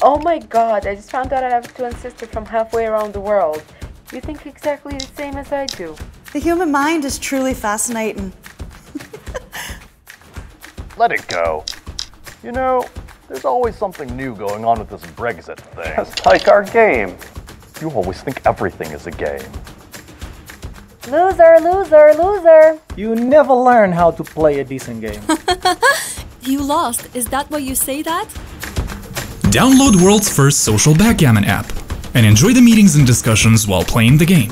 Oh my god, I just found out I have a twin sister from halfway around the world. You think exactly the same as I do. The human mind is truly fascinating. Let it go. You know, there's always something new going on with this Brexit thing. It's like our game. You always think everything is a game. Loser, loser, loser. You never learn how to play a decent game. You lost. Is that why you say that? Download world's first social backgammon app and enjoy the meetings and discussions while playing the game.